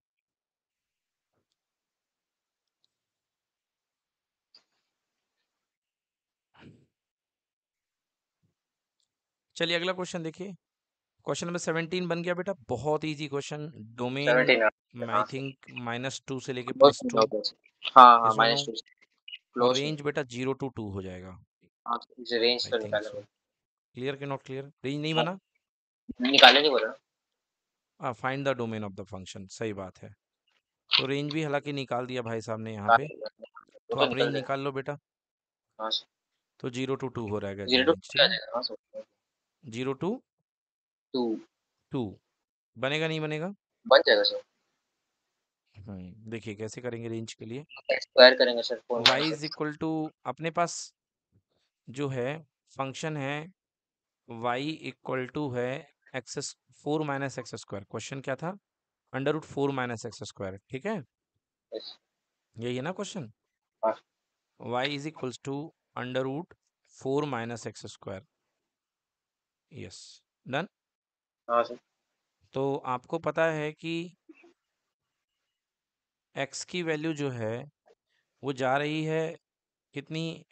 चलिए अगला क्वेश्चन देखिए। क्वेश्चन नंबर सेवनटीन बन गया बेटा बहुत easy question domain I think minus two से लेके प्लस टू हो हाँ हाँ माइनस no? 2 और क्लोज रेंज बेटा ज़ीरो टू टू हो जाएगा। रेंज तो क्लियर कि नॉट क्लियर रेंज नहीं। बना? निकालने नहीं बोला। हाँ find the domain of the function सही बात है। तो रेंज भी हालाँकि निकाल दिया भाई साहब ने यहाँ हाँ, पे। तो आप रेंज निकाल लो बेटा। हाँ तो ज़ीरो टू टू हो रहेगा ज़ीरो टू टू। टू। बनेगा नहीं बनेगा? बन जाएगा सर हम्म देखिए कैसे करेंगे रेंज के लिए। स्क्वायर करेंगे sir y is equal to अपने पास जो है फ़ंक्शन है y इक्वल टू है x four minus x square question क्या था? Under root four minus x square ठीक है? यही है ना क्वेश्चन हाँ। y is equals to under root four minus x square yes done हाँ सर। तो आपको पता है कि x की वैल्यू जो है वो जा रही है कितनी?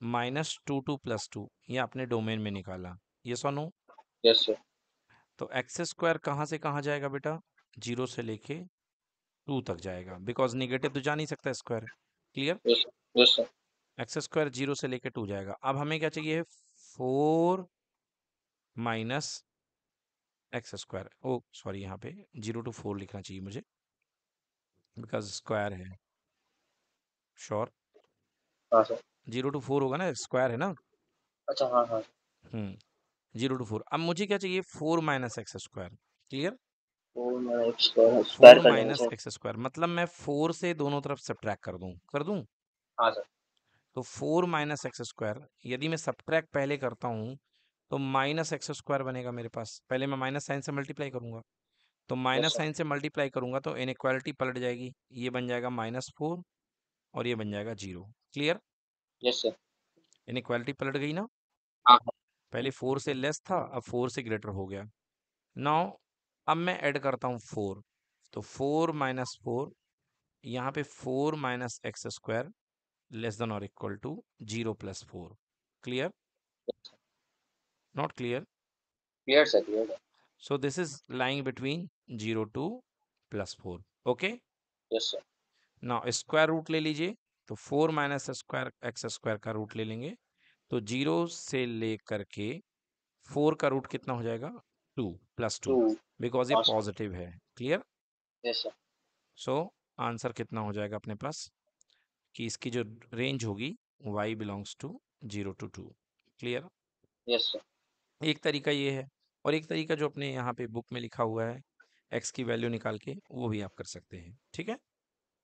Minus two two plus two ये आपने डोमेन में निकाला। ये सोनो। Yes sir. तो एक्स स्क्वायर कहाँ से कहाँ जाएगा बेटा? ज़ीरो से लेके टू तक जाएगा। बिकॉज़ निगेटिव तो जा नहीं सकता square. Clear? Yes yes sir. X square zero से लेके टू जाएगा। अब हमें क्या चाहिए? Four minus x square oh sorry यहाँ पे ज़ीरो टू फोर लिखना चाहिए मुझे। बिकॉज़ स्क्वायर है। श्योर? हाँ ज़ीरो टू फोर होगा ना स्क्वायर है ना? अच्छा हाँ हाँ। Hmm zero to four. अब मुझे क्या चाहिए? Four minus x square. Clear? Four minus x square. मतलब मैं फोर से दोनों तरफ़ सब्ट्रैक्ट कर दूँ। कर दूँ? हाँ सर। तो फोर माइनस एक्स स्क्वायर यदि मैं सब्ट्रैक्ट पहले करता हूँ तो माइनस एक्स स्क्वायर बनेगा मेरे पास। पहले मैं माइनस साइन से मल्टीप्लाई करूँगा। तो माइनस साइन से मल्टीप्लाई करूँगा तो इनक्वालिटी पलट जाएगी। ये बन जाएगा माइनस फोर और ये बन जाएगा zero. Clear? Yes sir. Inequality पलट गई ना? हाँ पहले फोर से लेस था अब फोर से ग्रेटर हो गया। नाउ अब मैं ऐड करता हूँ फोर। तो फोर माइनस फोर यहाँ पे four minus x square less than और equal to zero plus four. Clear? Not clear clear sir clear so this is lying between 0 to plus 4 okay? Yes square root ले लीजिए तो 4 minus square x square का root ले लेंगे तो zero से लेकर के 4 का रूट कितना हो जाएगा? 2 प्लस टू बिकॉज़ ये पॉजिटिव है क्लियर सो आंसर कितना हो जाएगा अपने पास? कि इसकी जो रेंज होगी y belongs to zero to two clear yes sir एक तरीका ये है और एक तरीका जो अपने यहाँ पे बुक में लिखा हुआ है एक्स की वैल्यू निकाल के वो भी आप कर सकते हैं ठीक है?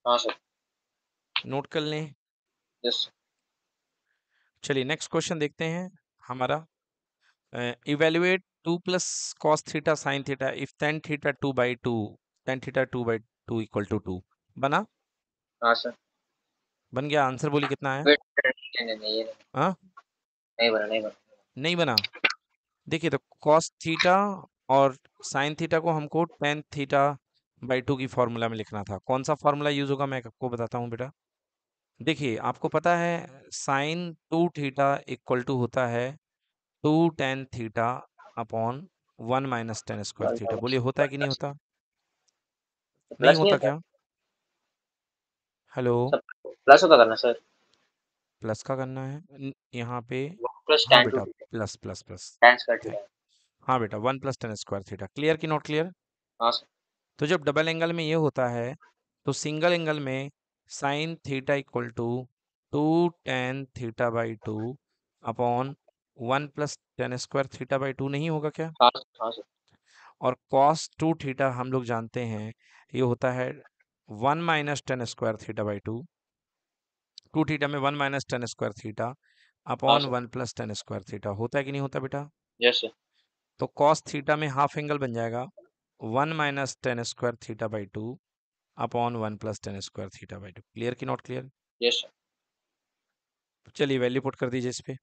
हाँ सर। नोट कर लें। यस चलिए नेक्स्ट क्वेश्चन देखते हैं हमारा। Evaluate two plus cos theta sine theta if tan theta two by two tan theta two by two equal to two बना? हाँ सर। बन गया? आंसर बोली कितना है नहीं नहीं नहीं ये नहीं हाँ? नहीं बना नहीं बना। नहीं बना? देखिए तो कॉस थीटा और साइन थीटा को हमको टेन थीटा बाई टू की फॉर्मूला में लिखना था। कौन सा फॉर्मूला यूज़ होगा मैं आपको बताता हूँ बेटा। देखिए आपको पता है sine two theta equal to होता है two tan theta upon one minus tan square theta बोलिए होता है कि नहीं होता? नहीं होता क्या? हेलो प्लस होता करना सर प्लस का करना है। यहाँ पे plus tan plus plus plus tan square theta हाँ बेटा one plus tan square theta clear कि नॉट क्लियर हाँ सर तो जब डबल एंगल में ये होता है तो सिंगल एंगल में sine theta equal to two tan theta by two upon one plus tan square theta by two नहीं होगा क्या? हाँ सर हाँ सर और कॉस टू थीटा हम लोग जानते हैं ये होता है one minus tan square theta by two two theta में one minus tan square theta upon one plus tan square theta होता है कि नहीं होता बेटा? Yes sir. तो कॉस थीटा में हाफ़ एंगल बन जाएगा one minus tan square theta by two upon one plus tan square theta by two. Clear की नॉट क्लियर? Yes sir. चलिए वैल्यू पुट कर दीजिए इस पे।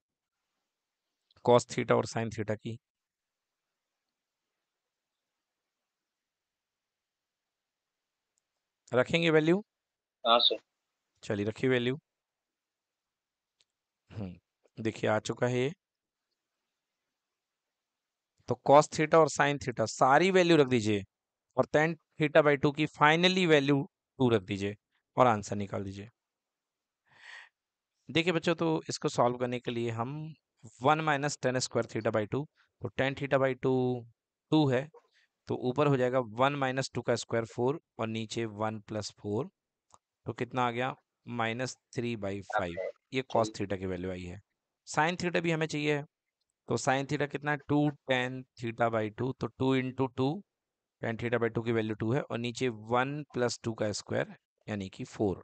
कॉस थीटा और साइन थीटा की। रखेंगे वैल्यू? हाँ सर। चलिए रखिए वैल्यू। हम्म। देखिए आ चुका है ये। तो कॉस थीटा और साइन थीटा सारी वैल्यू रख दीजिए और टेन थीटा बाई टू की फाइनली वैल्यू टू रख दीजिए और आंसर निकाल दीजिए। देखिए बच्चों तो इसको सॉल्व करने के लिए हम one minus tan square theta by two तो tan theta by two two है तो ऊपर हो जाएगा वन माइनस टू का स्क्वायर फोर और नीचे वन प्लस फोर तो कितना आ गया? माइनस थ्री बाई फाइव ये कॉस थीटा की वैल्यू आई है। साइन थीटा भी हमें चाहिए। तो साइन थीटा कितना? है two tan theta by two तो two into two, tan theta by two की वैल्यू टू है, और नीचे वन प्लस टू का स्क्वायर, यानी कि फोर।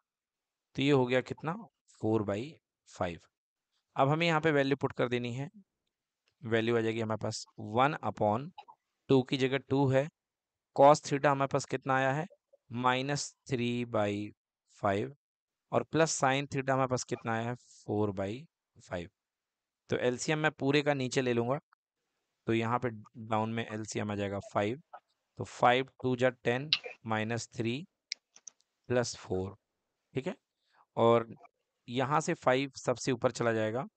तो ये हो गया कितना? Four by five. अब हमें यहाँ पे वैल्यू पुट कर देनी है। वैल्यू आ जाएगी हमारे पास वन अपॉन टू की जगह टू है। कॉस थीटा हमारे पास कितना आया है? माइनस थ्री बाई फाइव, और प्लस साइन थीटा हमारे पास कितना आया है? Four by five. तो एलसीएम मैं पूरे का नीचे ले लूँगा। तो यहाँ पे डाउन में एलसीएम आ जाएगा फाइव तो फाइव टू जा ten minus three plus four ठीक है? और यहाँ से फाइव सबसे ऊपर चला जाएगा।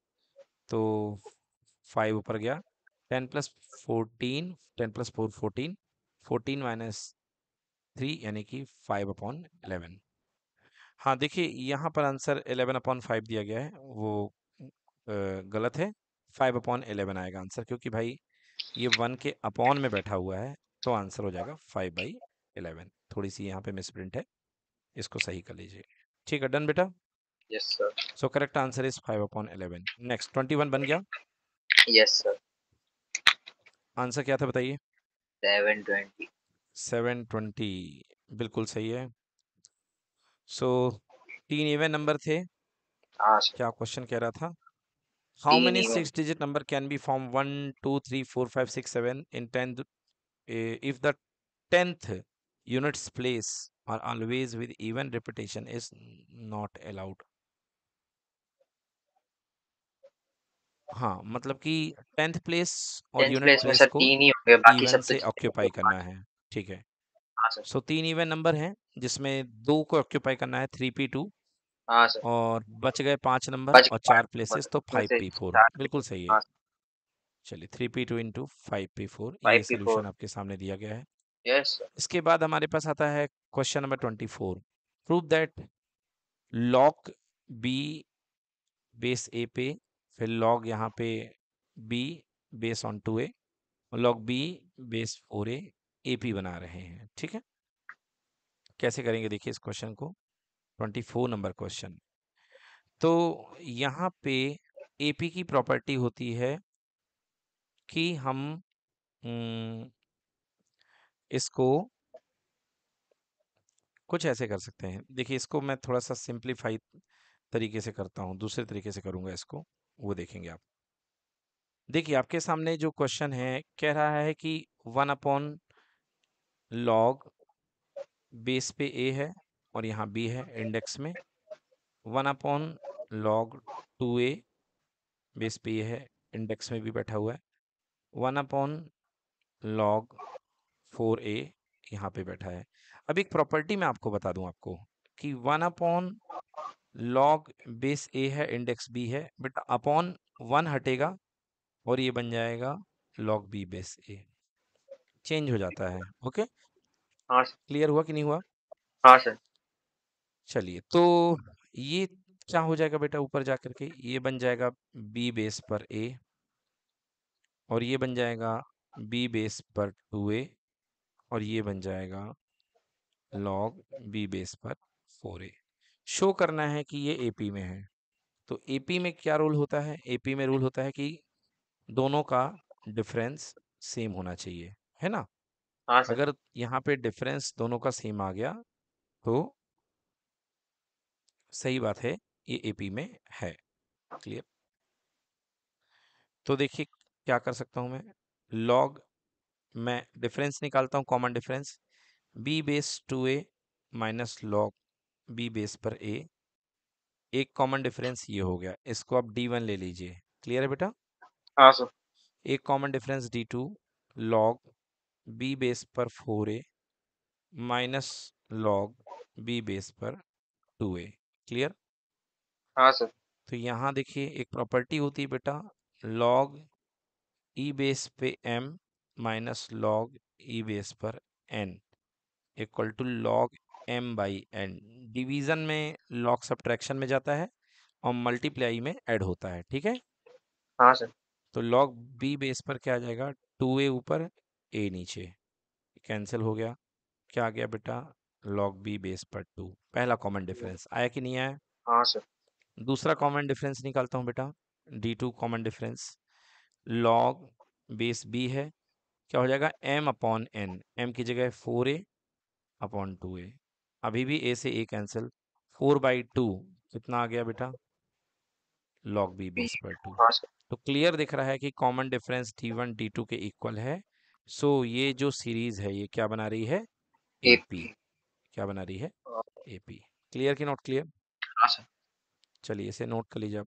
तो फाइव ऊपर गया। Ten plus fourteen ten plus four fourteen fourteen minus three यानी कि फाइव अपॉन एलेवन हाँ देखिए, यहाँ पर आंसर एलेवन अपॉन फाइव दिया गया है। वो गलत है फाइव अपॉन एलेवन आएगा आंसर क्योंकि भाई ये वन के अपॉन में बैठा हुआ है तो आंसर हो जाएगा फाइव बाई एलेवन थोड़ी सी यहाँ पे मिसप्रिंट है इसको सही कर लीजिए। ठीक है डन बेटा? Yes sir so correct answer is five upon eleven next twenty one बन गया? यस सर आंसर क्या था बताइए? सेवन ट्वेंटी सेवन ट्वेंटी बिल्कुल सही है। सो तीन इवन नंबर थे। हाँ क्या क्वेश्चन कह रहा था? How many six digit number can be formed 1, 2, 3, 4, 5, 6, 7 in 10th uh, if the 10th units place are always with even repetition is not allowed हाँ मतलब कि टेंथ प्लेस और यूनिट प्लेस को तीन ही होंगे बाकी सबसे तो ऑक्यूपाई करना है ठीक है हाँ सो तीन इवन नंबर हैं जिसमें दो को ऑक्यूपाई करना है थ्री पी टू हाँ सर। और बच गए पाँच नंबर और चार प्लेसेस तो फाइव पी फोर बिल्कुल सही है। हाँ चलिए three P two into five P four ये सोल्यूशन आपके सामने दिया गया है। यस इसके बाद हमारे पास आता है question number twenty four prove that log B base A पे फिर लॉग यहाँ पे B base on two A और log B base four A A P बना रहे हैं। ठीक है? कैसे करेंगे? देखिए इस क्वेश्चन को। Twenty four number question. तो यहाँ पे एपी की प्रॉपर्टी होती है कि हम हम्म, इसको कुछ ऐसे कर सकते हैं। देखिए इसको मैं थोड़ा सा सिंप्लीफाई तरीके से करता हूँ दूसरे तरीके से करूँगा इसको वो देखेंगे आप। देखिए आपके सामने जो क्वेश्चन है कह रहा है कि वन अपॉन लॉग बेस पे ए है और यहाँ बी है इंडेक्स में। One upon log two A base पे ए है इंडेक्स में भी बैठा हुआ है। One upon log four A यहाँ पे बैठा है। अब एक प्रॉपर्टी मैं आपको बता दूँ आपको कि one upon log base A है इंडेक्स बी है बट अपॉन वन हटेगा और ये बन जाएगा log B base A change हो जाता है ओके हाँ क्लियर हुआ कि नहीं हुआ? हाँ सर चलिए तो ये क्या हो जाएगा बेटा ऊपर जा करके ये बन जाएगा बी बेस पर ए और ये बन जाएगा बी बेस पर टू ए और ये बन जाएगा लॉग बी बेस पर फोर ए शो करना है कि ये एपी में है। तो एपी में क्या रूल होता है? एपी में रूल होता है कि दोनों का डिफरेंस सेम होना चाहिए है ना? हाँ अगर यहाँ पे डिफरेंस दोनों का सेम आ गया तो सही बात है ये एपी में है क्लियर? तो देखिए क्या कर सकता हूँ मैं? लॉग मैं डिफरेंस निकालता हूँ common difference B base two A minus log B base पर ए एक कॉमन डिफरेंस ये हो गया इसको आप डी वन ले लीजिए क्लियर है बेटा? हाँ सर। एक common difference D two log B base पर four A minus log B base पर टू ए क्लियर हाँ सर। तो यहाँ देखिए एक प्रॉपर्टी होती है बेटा लॉग ई बेस पे M minus log E base पर N equal to log M by N division में लॉग सब्ट्रैक्शन में जाता है और मल्टीप्लाई में ऐड होता है ठीक है? हाँ सर। तो लॉग बी बेस पर क्या आ जाएगा? टू ए ऊपर ए नीचे। कैंसिल हो गया। क्या आ गया बेटा? Log b बेस पर टू पहला कॉमन डिफरेंस आया कि नहीं आया? हाँ सर दूसरा कॉमन डिफरेंस निकालता हूँ बेटा D two common difference log base b है क्या हो जाएगा? M अपॉन एन एम की जगह four A upon two A अभी भी ए से A cancel four by two कितना आ गया बेटा? log b बेस पर टू हाँ तो क्लियर दिख रहा है कि common difference T one T two के इक्वल है सो so, ये जो सीरीज़ है ये क्या बना रही है? एपी क्या बना रही है? एपी क्लियर की नॉट क्लियर हाँ सर। चलिए इसे नोट कर लीजिए आप।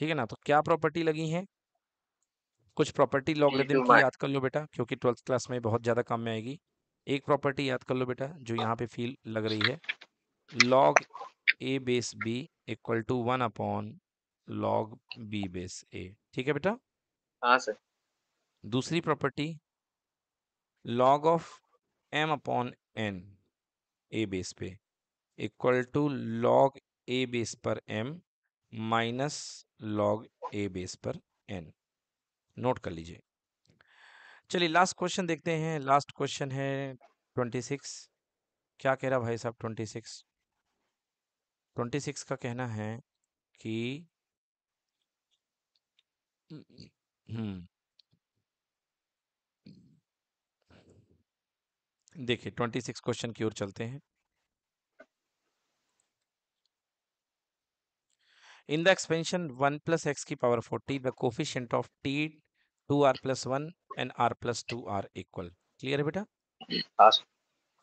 ठीक है ना तो क्या प्रॉपर्टी लगी है? कुछ प्रॉपर्टी लॉगरिदम की याद कर लो बेटा क्योंकि ट्वेल्थ क्लास में बहुत ज़्यादा काम में आएगी। एक प्रॉपर्टी याद कर लो बेटा जो यहाँ पे फील लग रही है। Log a base b equal to one upon log b base a ठीक है बेटा? हाँ सर। दूसरी property log of m upon n, a base पे equal to log a base पर m minus log a base पर n. Note कर लीजिए। चलिए लास्ट क्वेश्चन देखते हैं। लास्ट क्वेश्चन है ट्वेंटी सिक्स क्या कह रहा भाई साहब ट्वेंटी सिक्स ट्वेंटी सिक्स का कहना है कि हम्म देखिए ट्वेंटी सिक्स क्वेश्चन की ओर चलते हैं। In the expansion 1 plus x की power 40 the coefficient of t 2r plus 1 and r plus 2 are equal. Clear है बेटा? हाँ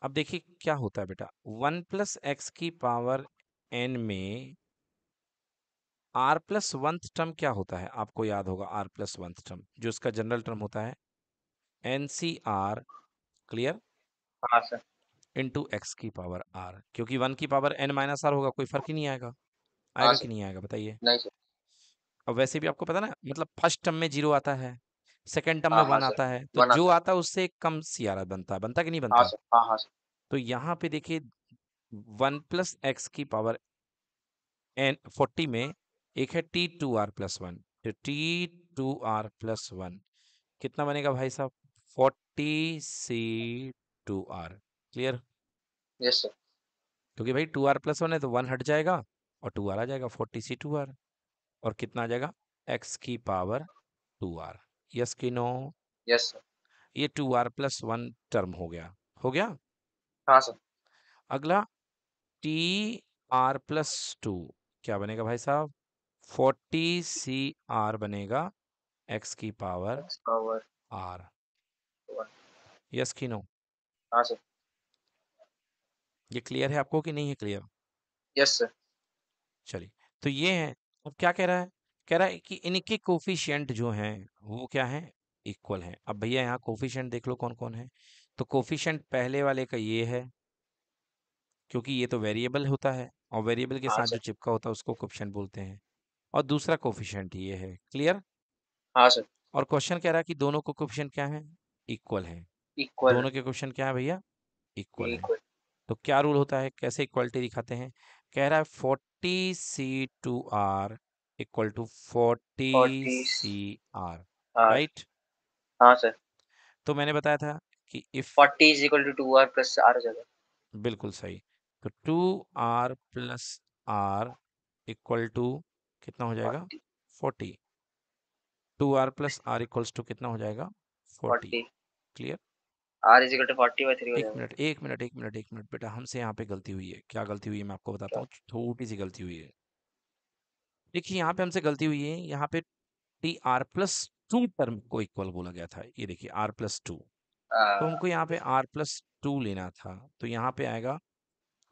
अब देखिए क्या होता है बेटा? 1 प्लस एक्स की पावर n में r प्लस वंथ टर्म क्या होता है? आपको याद होगा r प्लस वंथ टर्म जो इसका जनरल टर्म होता है एन सी आर क्लियर हाँ सर। इंटू एक्स की पावर आर क्योंकि वन की पावर n माइनस आर होगा कोई फ़र्क ही नहीं आएगा। हाँ आएगा कि नहीं आएगा बताइए। नहीं सर। और वैसे भी आपको पता ना मतलब फ़र्स्ट टर्म में ज़ीरो आता है सेकंड टर्म हाँ, में हाँ वन आता है तो जो आता है। उससे कम सी आर बनता है बनता कि नहीं हाँ बनता हाँ हाँ तो यहाँ पे देखिए वन प्लस एक्स की पावर एन फोर्टी में एक है T two R plus one तो T two R plus one कितना बनेगा भाई साहब? Forty C two R. Clear? Yes sir क्योंकि भाई टू आर प्लस वन है तो वन हट जाएगा और टू आर आ जाएगा फोर्टी सी टू आर। और कितना आ जाएगा? एक्स की पावर टू आर। यस की नो यस सर ये two R plus one term हो गया। हो गया? हाँ सर अगला टी आर प्लस टू। क्या बनेगा भाई साहब? फोर्टी सी आर बनेगा एक्स की पावर पावर आर। यस की नो हाँ सर। ये क्लियर है आपको कि नहीं है क्लियर? Yes sir. चलिए तो ये है अब क्या कह रहा है? कह रहा है कि इनके कोफिशिएंट जो हैं वो क्या हैं? इक्वल हैं। अब भैया यहाँ कोफिशिएंट देख लो कौन कौन है। तो कोफिशियंट पहले वाले का ये है क्योंकि ये तो वेरिएबल होता है और वेरिएबल के हाँ साथ जो चिपका होता है उसको कोफिशिएंट बोलते हैं। और दूसरा कोफिशियंट ये है क्लियर? हाँ सर। और क्वेश्चन कह रहा है कि दोनों को कोफिशिएंट क्या है? इक्वल है। इक्वल। दोनों के क्वेश्चन क्या है भैया? इक्वल है। तो क्या रूल होता है? कैसे इक्वलिटी दिखाते हैं? कह रहा है forty C two R equal to forty C R right? हाँ सर। तो मैंने बताया था कि if forty is equal to two R plus R हो जाएगा। बिल्कुल सही। तो two R plus R equal to कितना हो जाएगा? Forty. Two R plus R equals to कितना हो जाएगा? Forty. Clear? R is equal to forty by three हो एक जाएगा मिनट एक मिनट एक मिनट एक मिनट बेटा हमसे यहाँ पे गलती हुई है। क्या गलती हुई है? मैं आपको बताता हूँ छोटी सी गलती हुई है। देखिए यहाँ पे हमसे गलती हुई है यहाँ पे T R plus two term को इक्वल बोला गया था। ये देखिए आर प्लस टू तो हमको यहाँ पे आर प्लस टू लेना था तो यहाँ पे आएगा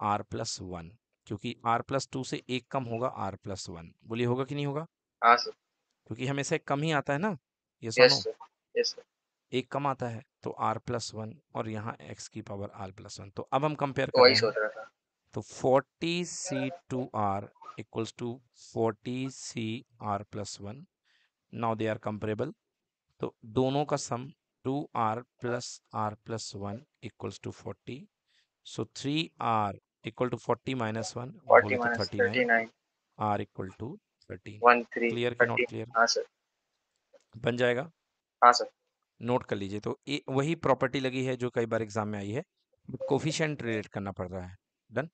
आर प्लस वन क्योंकि आर प्लस टू से एक कम होगा आर प्लस वन बोलिए होगा कि नहीं होगा? हाँ सर। क्योंकि हमेशा एक कम ही आता है ना? ये सुनो। सर। यस एक कम आता है। तो आर प्लस वन और यहाँ एक्स की पावर आर प्लस वन तो अब हम कंपेयर कर रहे हैं तो forty C two R equals to forty C R plus one now they are comparable तो दोनों का sum two R plus R plus one equals to forty so three R equal to forty minus one thirty thirty nine R equal to thirteen clear not clear हाँ sir बन जाएगा? हाँ sir note कर लीजिए। तो ए, वही property लगी है जो कई बार एग्ज़ाम में आई है। कोफिशेंट रिलेट करना पड़ रहा है। डन?